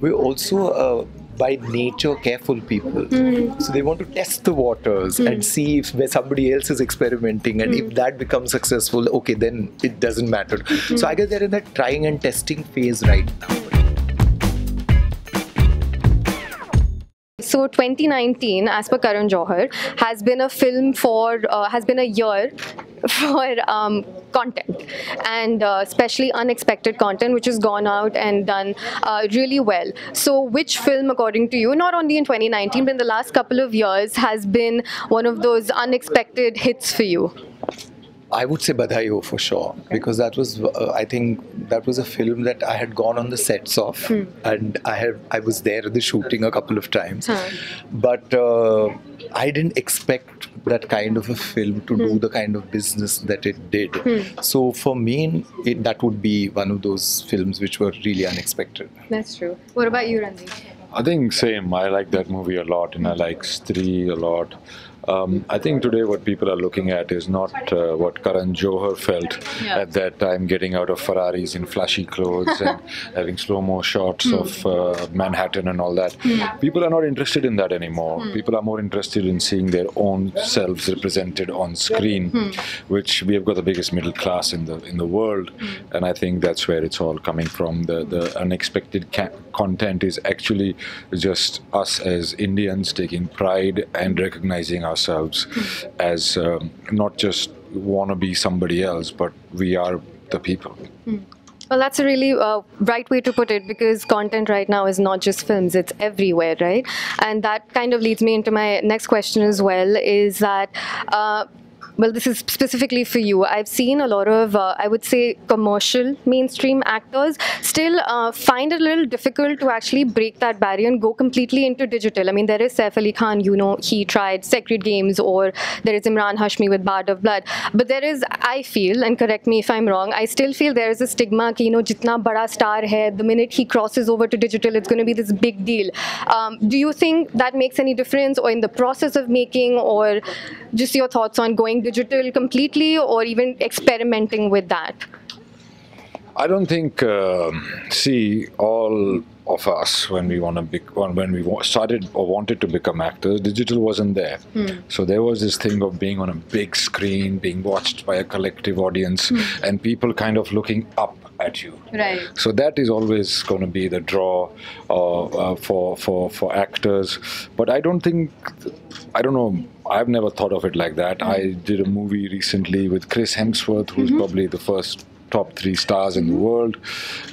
we're also uh, by nature careful people. So they want to test the waters and see if where somebody else is experimenting and if that becomes successful okay then it doesn't matter. So i guess they're in that trying and testing phase right now. So 2019, as per Karan Johar, has been a film for uh, has been a year for um, content and uh, especially unexpected content which has gone out and done uh, really well. So which film, according to you, not only in 2019 but in the last couple of years, has been one of those unexpected hits for you? I would say Badhaai Ho for sure because that was uh, I think that was a film that I had gone on the sets of and I had I was there at the shooting a couple of times Huh. but uh, I didn't expect that kind of a film to do the kind of business that it did so for me it, that would be one of those films which were really unexpected That's true. What about you, Randy? I think same. I like that movie a lot, and I like Stree a lot. Um, I think today what people are looking at is not uh, what Karan Johar felt Yeah. at that time, getting out of Ferraris in flashy clothes and having slow-mo shots of uh, Manhattan and all that. People are not interested in that anymore. People are more interested in seeing their own selves represented on screen, which we have got the biggest middle class in the in the world, and I think that's where it's all coming from. The the unexpected ca- content is actually just us as Indians taking pride and recognizing ourselves as um, not just want to be somebody else, but we are the people. Well, that's a really uh, right way to put it because content right now is not just films, it's everywhere, right? And that kind of leads me into my next question as well is that. Uh, well, this is specifically for you. I've seen a lot of, uh, I would say, commercial mainstream actors still uh, find it a little difficult to actually break that barrier and go completely into digital. I mean, there is Saif Ali Khan, you know, he tried Sacred Games, or there is Emraan Hashmi with Bard of Blood. But there is, I feel, and correct me if I'm wrong, I still feel there is a stigma कि, you know, jitna bada star hai, the minute he crosses over to digital, it's going to be this big deal. Um, do you think that makes any difference, or in the process of making, or just your thoughts on going digital completely, or even experimenting with that? I don't think. um see, all of us when we want to be when we started or wanted to become actors, digital wasn't there. So there was this thing of being on a big screen, being watched by a collective audience, and people kind of looking up at you. Right. So that is always going to be the draw uh, uh, for for for actors. But I don't think I don't know. I've never thought of it like that. Mm. I did a movie recently with Chris Hemsworth, who's mm-hmm. probably the first top three stars in the mm-hmm. world,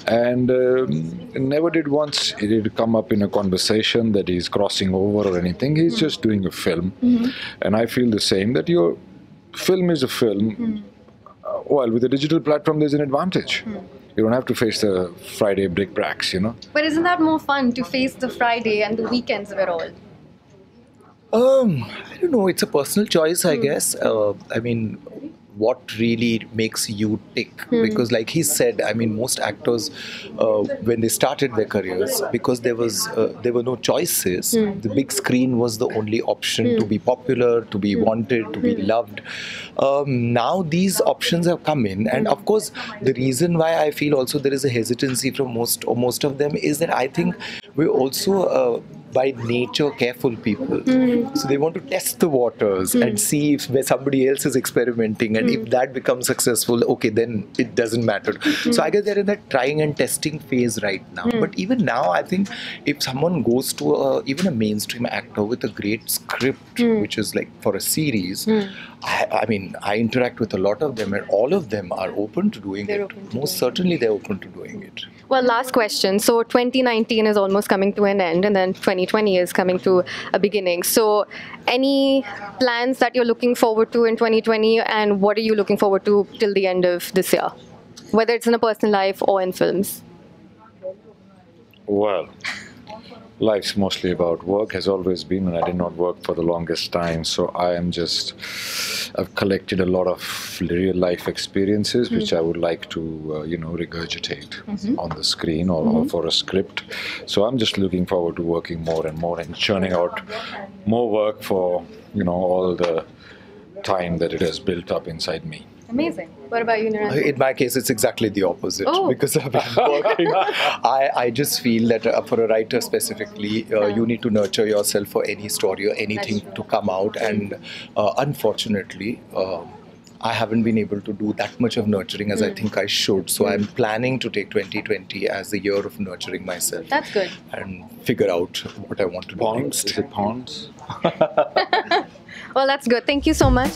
and um, never did once it did come up in a conversation that he's crossing over or anything. He's mm. just doing a film, mm-hmm. and I feel the same that your film is a film. Mm. Uh, well, with a digital platform, there's an advantage. You don't have to face the Friday brickbats, you know. But isn't that more fun to face the Friday and the weekends of it all? Um, I don't know. It's a personal choice, I guess. Uh, I mean, what really makes you tick? Because, like he said, I mean, most actors, uh, when they started their careers, because there was uh, there were no choices. The big screen was the only option to be popular, to be wanted, to be loved. Um, now these options have come in, and of course, the reason why I feel also there is a hesitancy from most or most of them is that I think we're also. By nature careful people. Hmm. So they want to test the waters and hmm. see if where somebody else is experimenting and if hmm. that becomes successful okay then it doesn't matter. So i guess they're in that trying and testing phase right now. But even now i think if someone goes to a, even a mainstream actor with a great script which is like for a series I, I mean i interact with a lot of them and all of them are open to doing They're it. to most certainly they're open to doing it. Well, last question. So 2019 is almost coming to an end, and then 2020 is coming to a beginning. So, any plans that you're looking forward to in 2020, and what are you looking forward to till the end of this year, whether it's in a personal life or in films? Well, life's mostly about work, has always been, and I did not work for the longest time. So I am just, I've collected a lot of real life experiences which mm-hmm. I would like to, uh, you know, regurgitate mm-hmm. on the screen or, or mm-hmm. for a script. So I'm just looking forward to working more and more and churning out more work for, you know, all the time that it has built up inside me. Amazing. What about you, Niranjan? In my case, it's exactly the opposite Oh. because I've been working. I, I just feel that uh, for a writer specifically, uh, you need to nurture yourself for any story or anything to come out, and uh, unfortunately. Uh, I haven't been able to do that much of nurturing as I think I should. So I'm planning to take 2020 as the year of nurturing myself That's good. and figure out what I want to do Ponds? next. Is it Ponds? Well, that's good. Thank you so much.